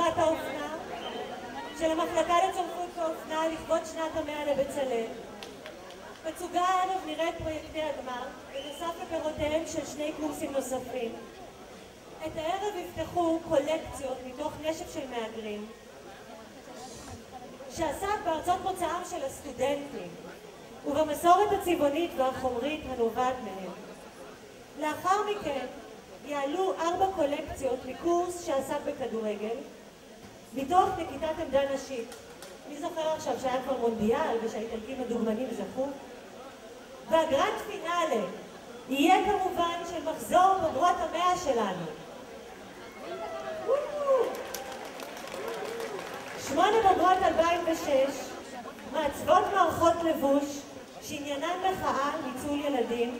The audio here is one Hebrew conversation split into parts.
תצוגת האופנה של המחלקה לצורפות ואופנה לכבוד שנת המאה לבצלאל. תצוגה אגב נראית פרויקטי הגמר, בנוסף לפירותיהם של שני קורסים נוספים. את הערב יפתחו קולקציות מתוך נשף של מהגרים, שעסק בארצות מוצאם של הסטודנטים ובמסורת הצבעונית והחומרית הנובעת מהם. לאחר מכן יעלו ארבע קולקציות מקורס שעסק בכדורגל מתוך נקיטת עמדה נשית. מי זוכר עכשיו שהיה כבר מונדיאל ושהאיטלקים הדוגמנים זכו? והגרנד פינאלה יהיה כמובן של מחזור בוגרות המאה שלנו. שמונה בוגרות 2006 מעצבות מערכות לבוש שעניינן מחאה, ניצול ילדים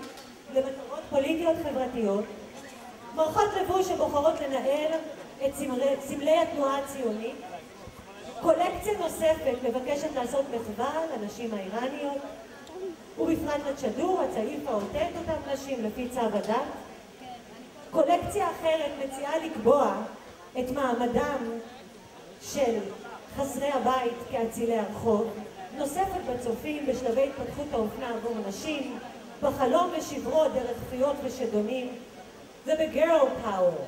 למטרות פוליטיות חברתיות, מערכות לבוש שבוחרות לנהל את סמלי התנועה הציונית, קולקציה נוספת מבקשת לעשות מחווה לנשים האיראניות, ובפרט לצ'דור, הצעיף העוטט אותם נשים לפי צו הדת. קולקציה אחרת מציעה לקבוע את מעמדם של חסרי הבית כאצילי הרחוב, נוספת בצופים בשלבי התפתחות האופנה עבור נשים, בחלום ושברו דרך כפיות ושדונים, ובגרל פאוור,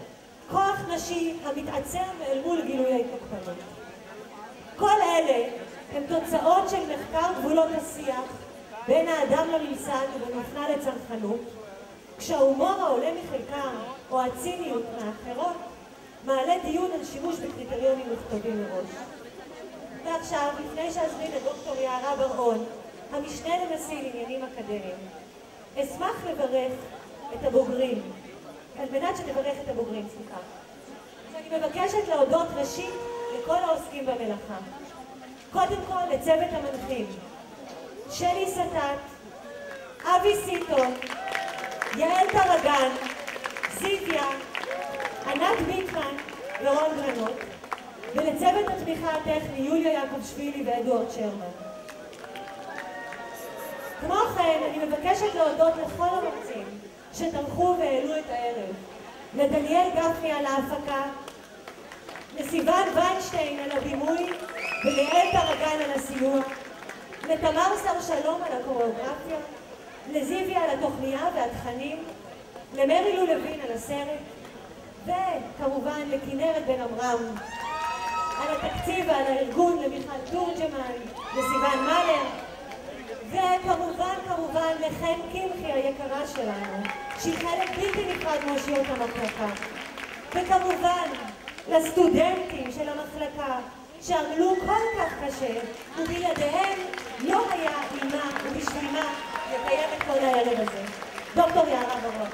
כוח נשי המתעצם אל מול גילויי תוקפנות. כל אלה הם תוצאות של מחקר גבולות השיח בין האדם לממסד ובין אופנה לצרכנות, כשההומור העולה מחלקם או הציניות מאחרות מעלה דיון על שימוש בקריטריונים מוכתבים מראש. ועכשיו, לפני שאזמין את דוקטור יערה בר-און, המשנה לנשיא לעניינים אקדמיים, אשמח לברך את הבוגרים, על מנת שתברך את הבוגרים, סליחה. אני מבקשת להודות ראשית לכל העוסקים במלאכה. קודם כל לצוות המנחים, שלי סטט, אבי סיטו, יעל טרגן, זיוויה, ענת ביטמן ורון גרנות, ולצוות התמיכה הטכני יוליה יעקובשווילי ואדוארד שרמן. כמו כן, אני מבקשת להודות לכל המרצים שטרחו והעלו את הערב, לדניאל גפני על ההפקה, לסיוון ויינשטיין על הבימוי וליעל טרגן על הסיוע, לתמר שר שלום על הקוריאוגרפיה, לזיוי על התוכניה והתכנים, למרילו לוין על הסרט, וכמובן לכנרת בן עמרם על התקציב ועל הארגון, למיכל תורג'מן, לסיוון מאלר, וכמובן כמובן לחן קמחי היקרה שלנו, שהיא חלק בלתי נפרד מאושיות המחלקה, וכמובן לסטודנטים של המחלקה שעמלו כל כך קשה ובלעדיהם לא היה עימה מה לקיים את כל הערב הזה. דוקטור יערה ברון.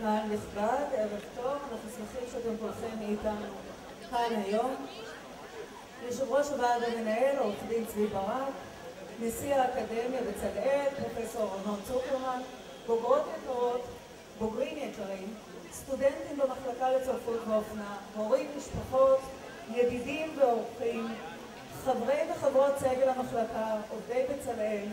קהל נכבד, ערב טוב, אנחנו שמחים שאתם כולכם איתנו כאן היום. יושב ראש הוועד המנהל, עורך דין צבי ברק, נשיא האקדמיה בצלאל, פרופסור ארנון צוקרמן, בוגרות יקרות, בוגרים יקרים, סטודנטים במחלקה לצרפות ואופנה, הורים, משפחות, ידידים ואורחים, חברי וחברות סגל המחלקה, עובדי בצלאל.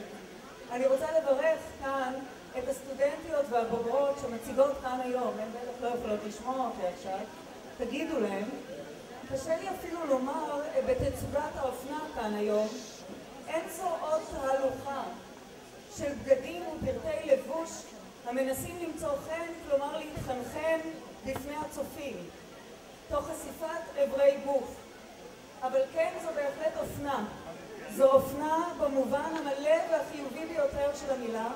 אני רוצה לברך כאן את הסטודנטיות והבוגרות שמציגות כאן היום, הן בטח לא יכולות לשמוע אותי עכשיו, תגידו להם. קשה לי אפילו לומר בתצוגת האופנה כאן היום, אין זו עוד תהלוכה של בגדים ופרטי לבוש המנסים למצוא חן, כלומר להתחנחן בפני הצופים, תוך חשיפת אברי גוף. אבל כן, זו בהחלט אופנה. זו אופנה במובן המלא והחיובי ביותר של המילה,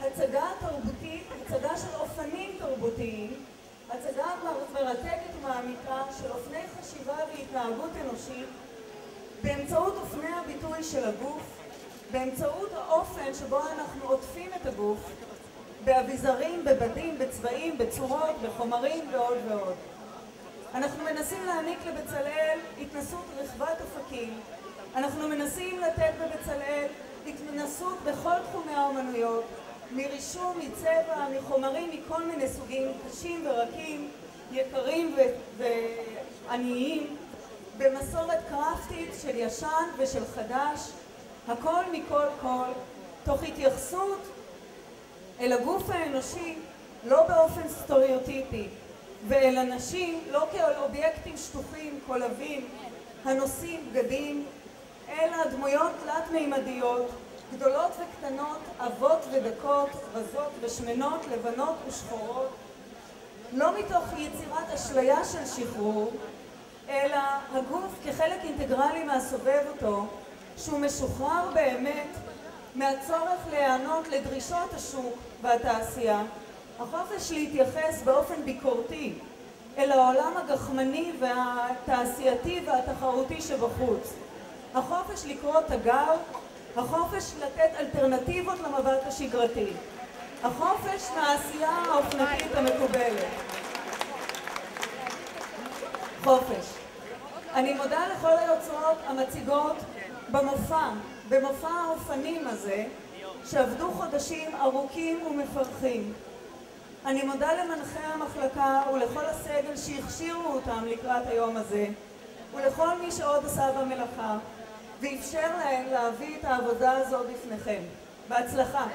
הצגה תרבותית, הצגה של אופנים תרבותיים, הצגה מרתקת ומעמיקה של אופני חשיבה והתנהגות אנושית באמצעות אופני הביטוי של הגוף, באמצעות האופן שבו אנחנו עוטפים את הגוף, באביזרים, בבדים, בצבעים, בצורות, בחומרים ועוד ועוד. אנחנו מנסים להעניק לבצלאל התנסות רחבת אופקים, אנחנו מנסים לתת בבצלאל התנסות בכל תחומי האומנויות, מרישום, מצבע, מחומרים מכל מיני סוגים, קשים ורקים, יקרים ועניים, במסורת קרפטית של ישן ושל חדש, הכל מכל כל, תוך התייחסות אל הגוף האנושי לא באופן סטריאוטיפי, ואל אנשים לא כאל אובייקטים שטוחים, קולבים, הנושאים בגדים, אלא דמויות תלת-מימדיות, גדולות וקטנות, עבות ודקות, רזות ושמנות, לבנות ושחורות, לא מתוך יצירת אשליה של שחרור, אלא הגוף כחלק אינטגרלי מהסובב אותו, שהוא משוחרר באמת מהצורך להיענות לדרישות השוק והתעשייה, החופש להתייחס באופן ביקורתי אל העולם הגחמני והתעשייתי והתחרותי שבחוץ, החופש לקרוא תגר, החופש לתת אלטרנטיבות למבט השגרתי, החופש מהעשייה האופנתית המקובלת. חופש. אני מודה לכל היוצרות המציגות במופע, במופע האופנים הזה, שעבדו חודשים ארוכים ומפרכים. אני מודה למנחי המחלקה ולכל הסגל שהכשירו אותם לקראת היום הזה, ולכל מי שעוד עשה במלאכה, ואפשר להם להביא את העבודה הזו בפניכם. בהצלחה.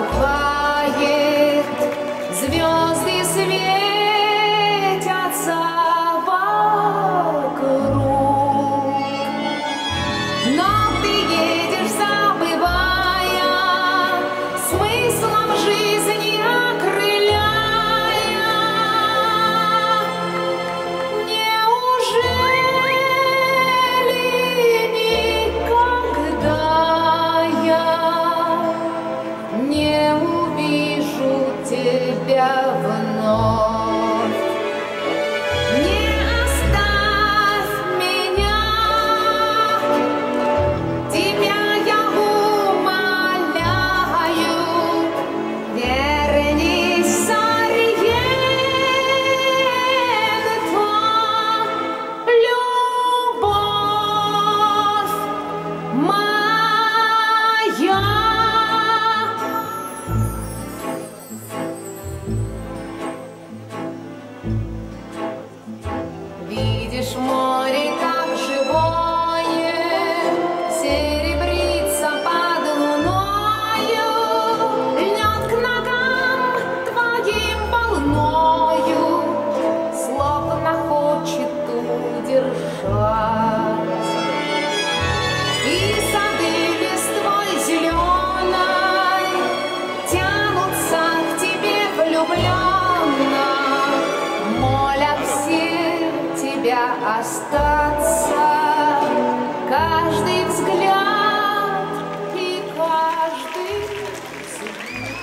啊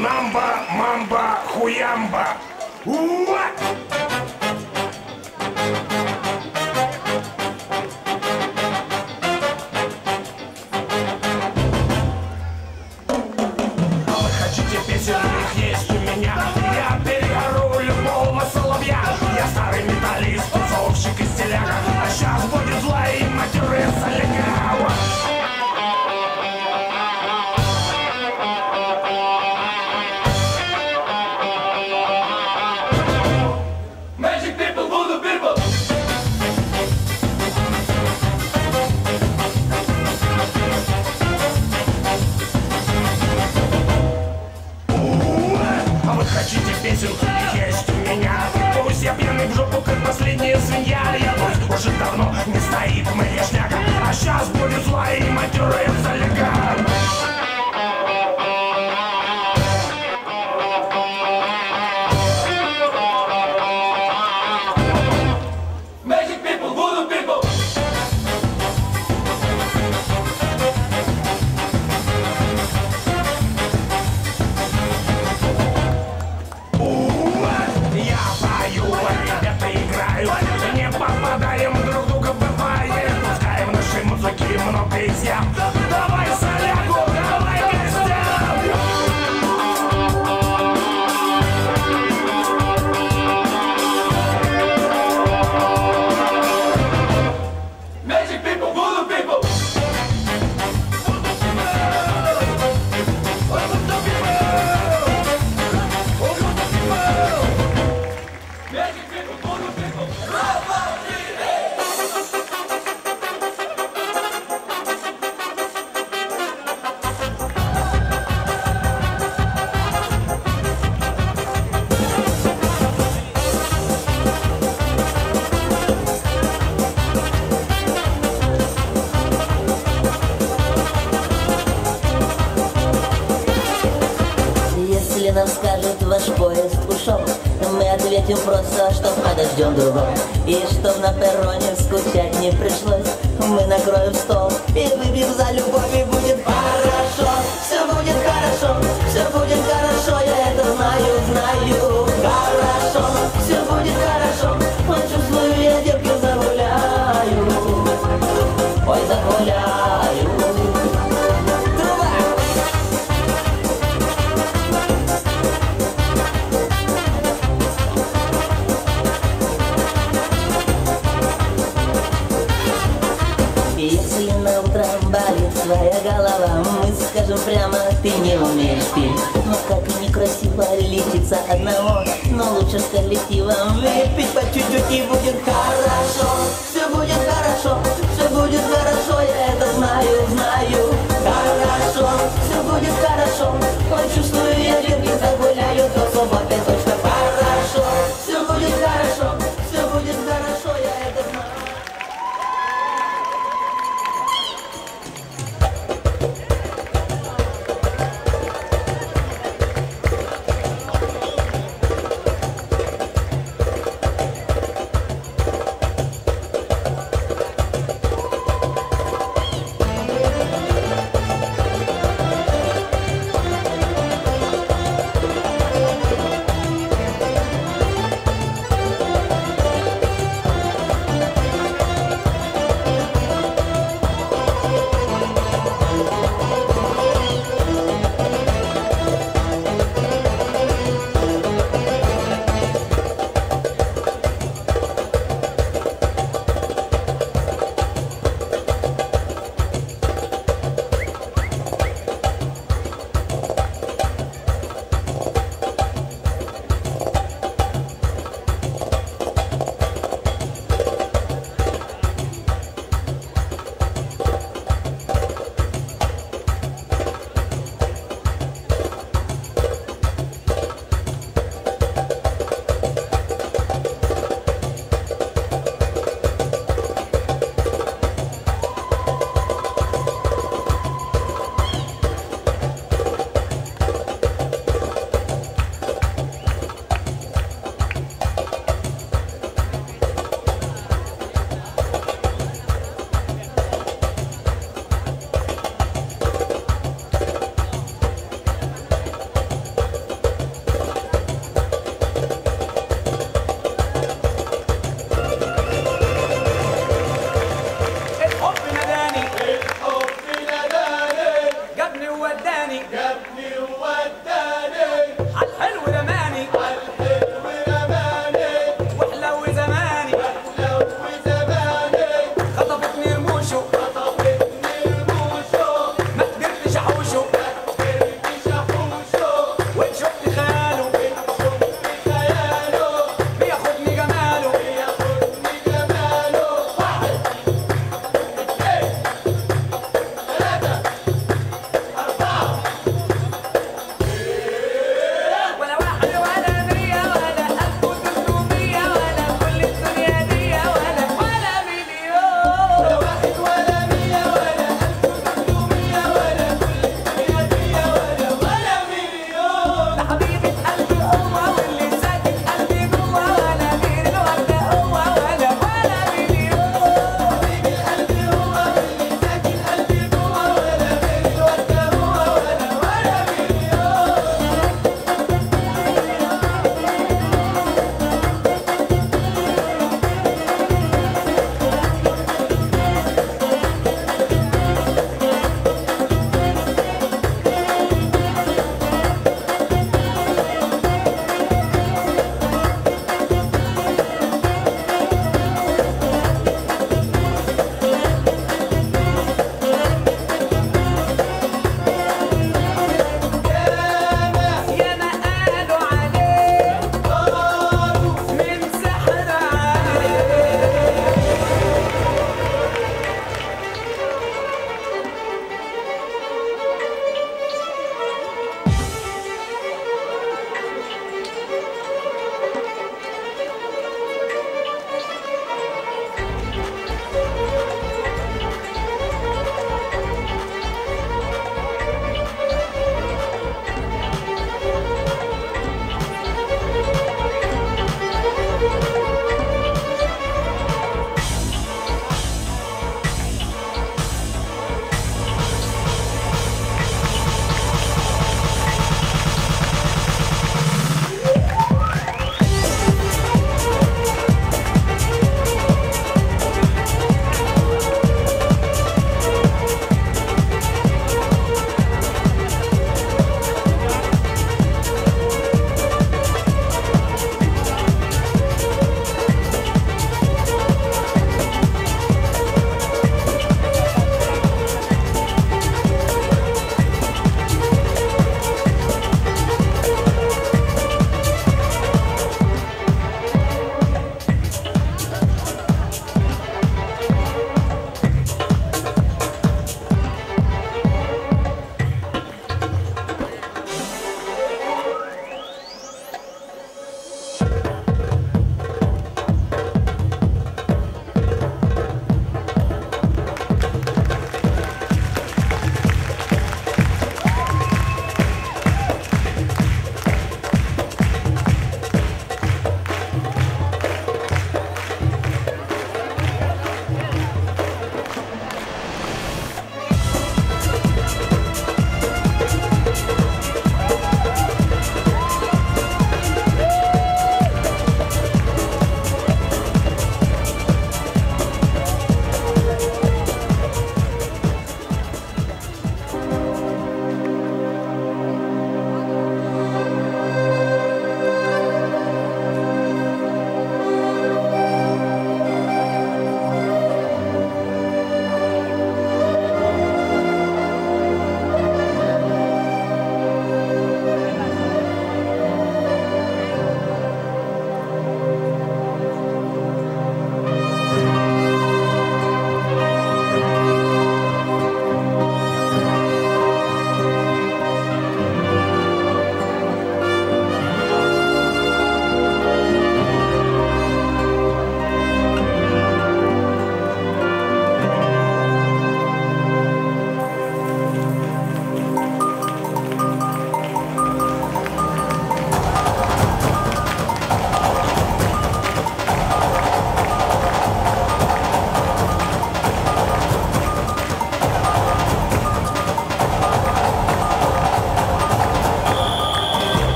Mamba, mamba, huyamba. What? Шутим просто, чтоб подождем другой И чтоб на перроне скучать не пришлось. Мы накроем стол и выпьем за любовь и Но как некрасиво лепится одного Но лучше с коллективом выпить по чуть-чуть и будет хорошо. Все будет хорошо, все будет хорошо, я это знаю, знаю. Хорошо, все будет хорошо, почувствую я любви, загуляю до субботы.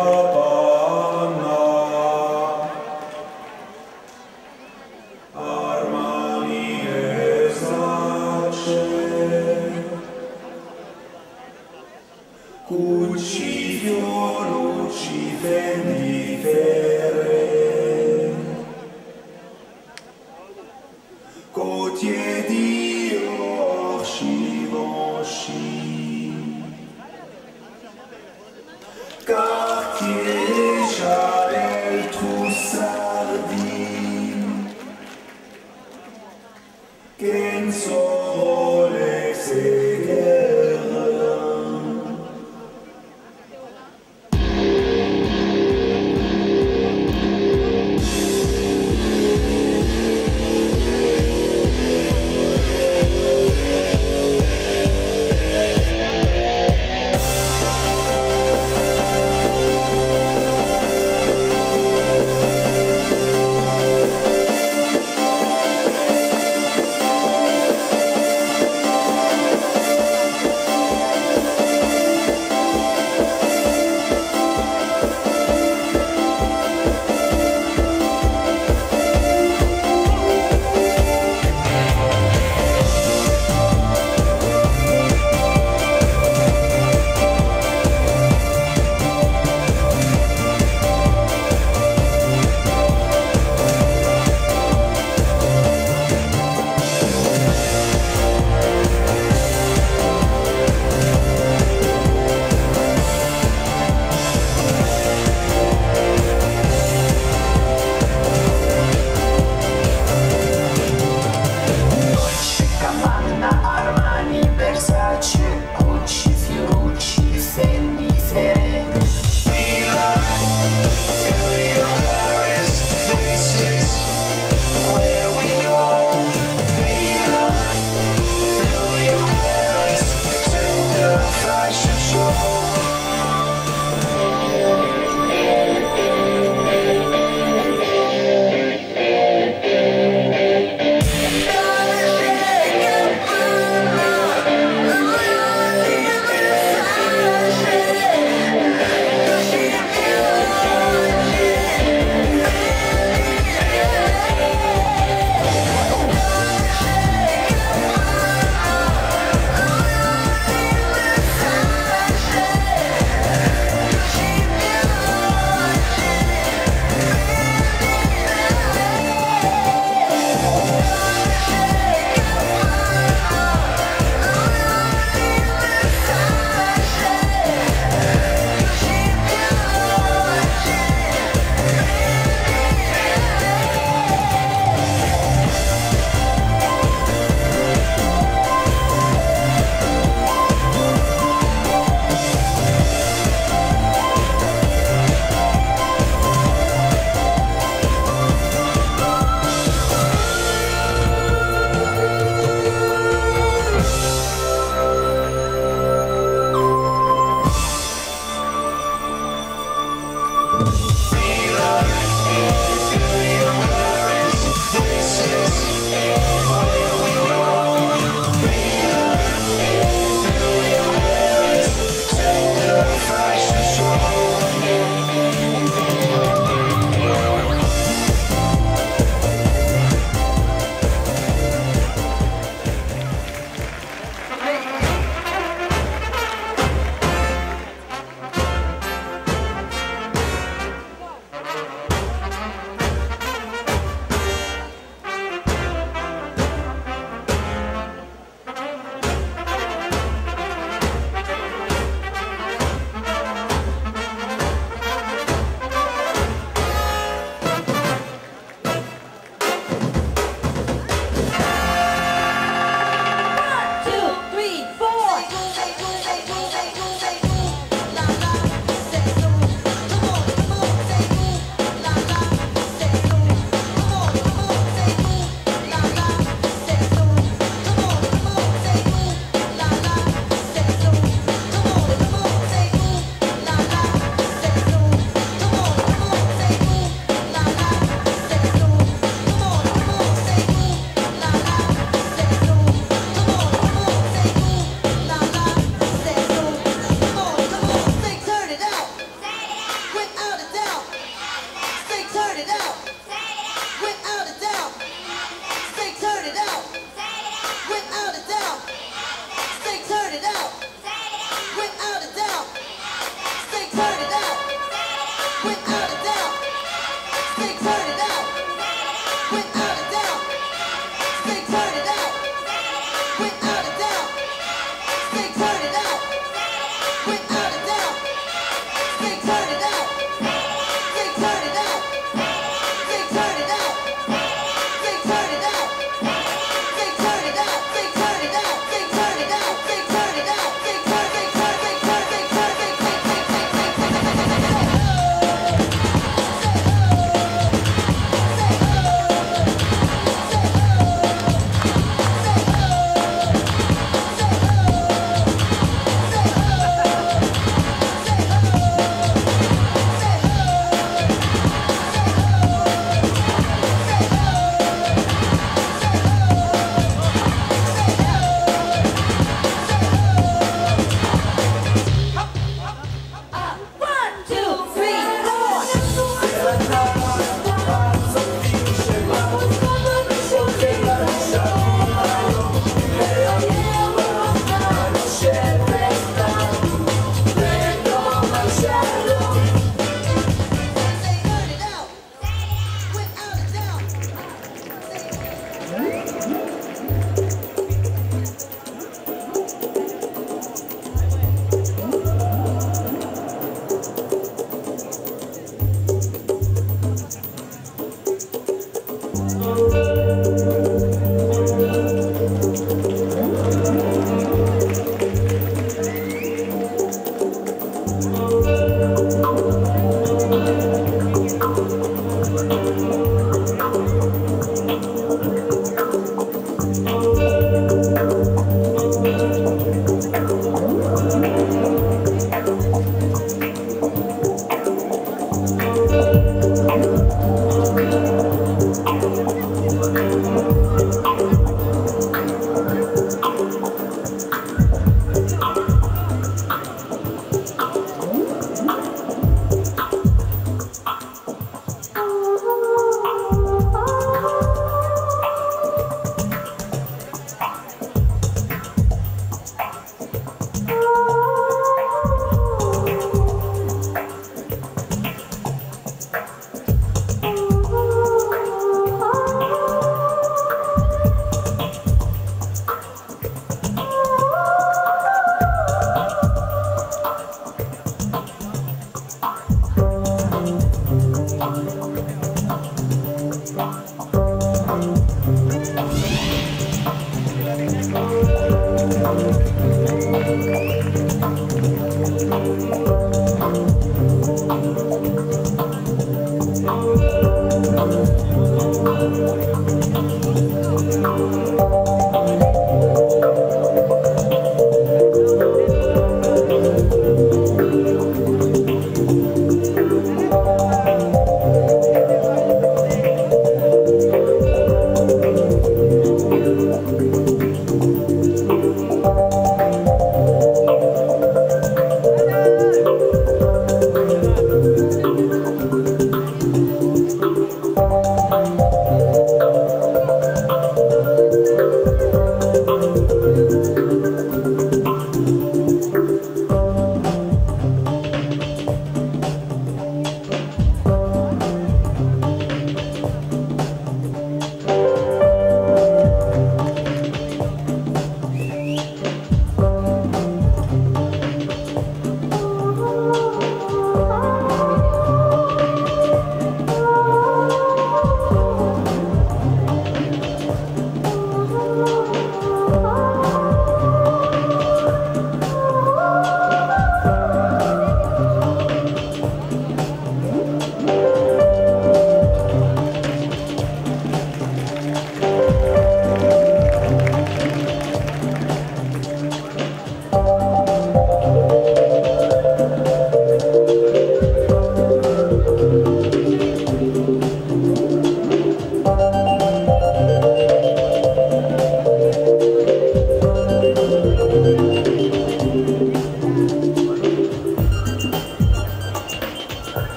안녕.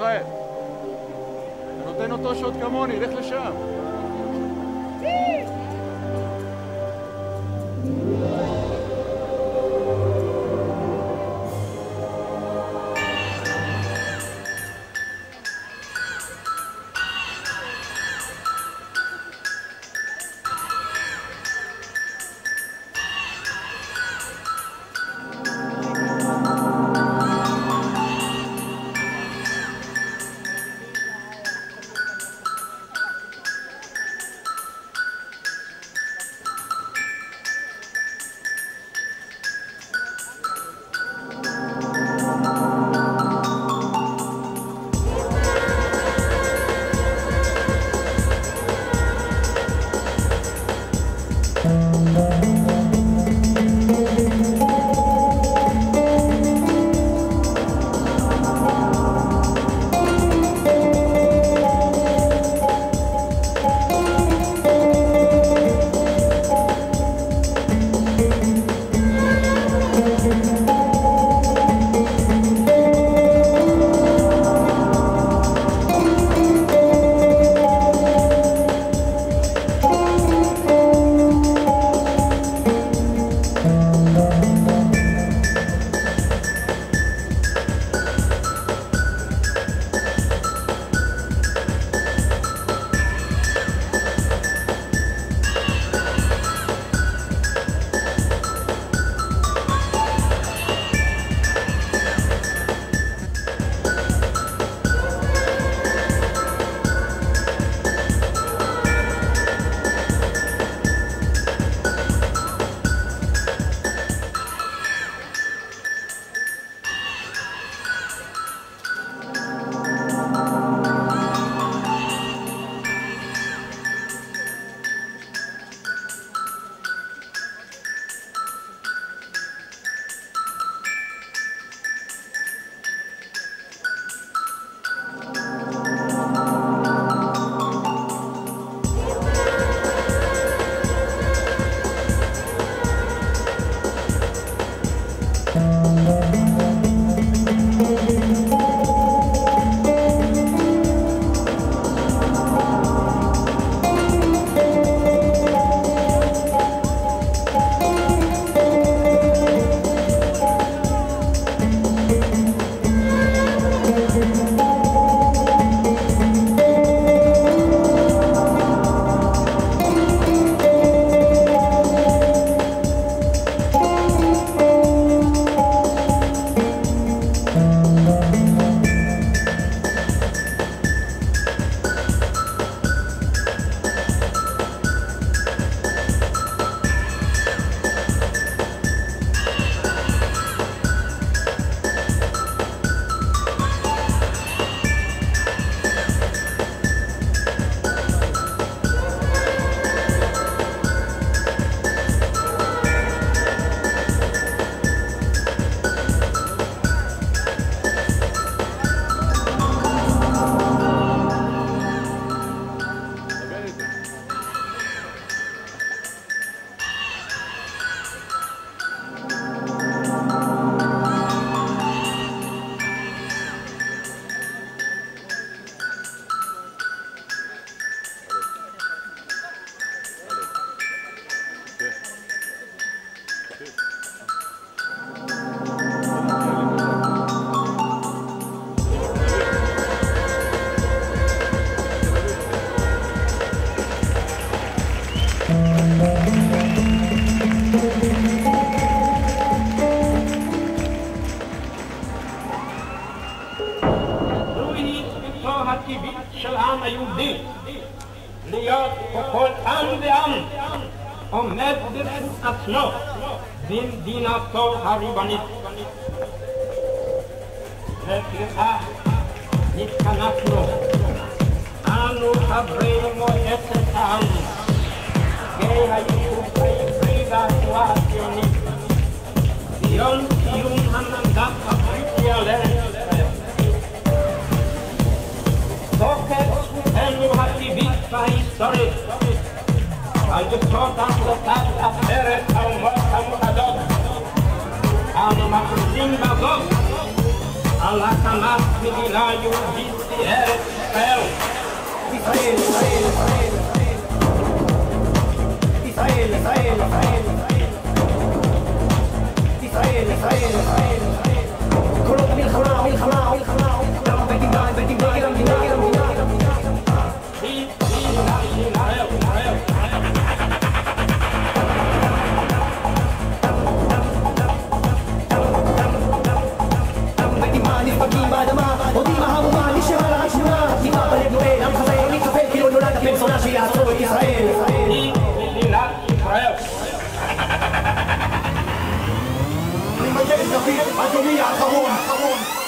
מיכאל, אתה נותן אותו שוט כמוני, לך לשם. भक्तों हरिवाणी Repiha Nikanakno Anu Habremo Etetan Geha Yukai Frida Tuationi Dion Kium Hanandaka Pritiale Toke Enu Hati Vita Histori Ajutotan Lotat Afere Kaumata Muhammad אנו מכריזים בזאת על הקמת מדינה יהודית בארץ ישראל. ישראל, ישראל, ישראל. ישראל, ישראל, ישראל. ישראל, ישראל, ישראל. קולות מלחמה, מלחמה, מלחמה. דם בדמי, בדמי, בדמי. come Adomia, Carbone, Carbone.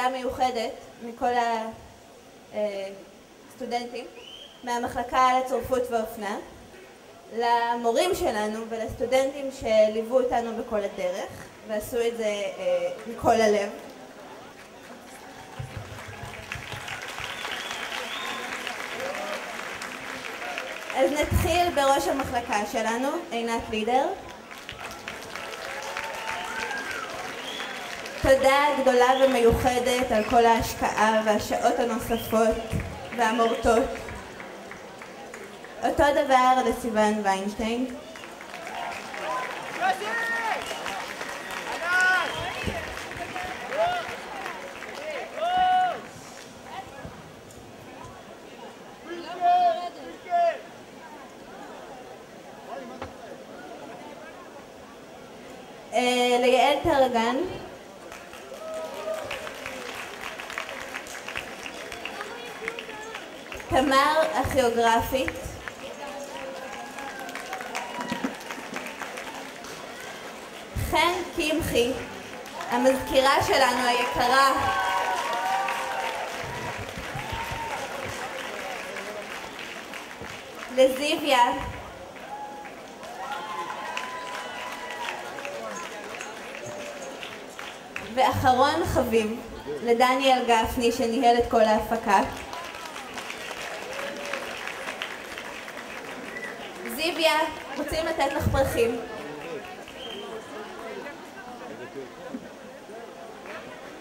תודה מיוחדת מכל הסטודנטים מהמחלקה לצורפות ואופנה, למורים שלנו ולסטודנטים שליוו אותנו בכל הדרך ועשו את זה אה, מכל הלב. אז נתחיל בראש המחלקה שלנו, עינת לידר. תודה גדולה ומיוחדת על כל ההשקעה והשעות הנוספות והמורטות. אותו דבר לסיוון ויינשטיין. אה, ליעל טרגן. תמר הכיאוגרפית. חן קמחי, המזכירה שלנו היקרה. לזיביה. ואחרון חביב, לדניאל גפני שניהל את כל ההפקה. זיביה, רוצים לתת לך פרחים.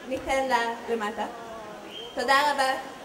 ניתן לה למטה. תודה רבה.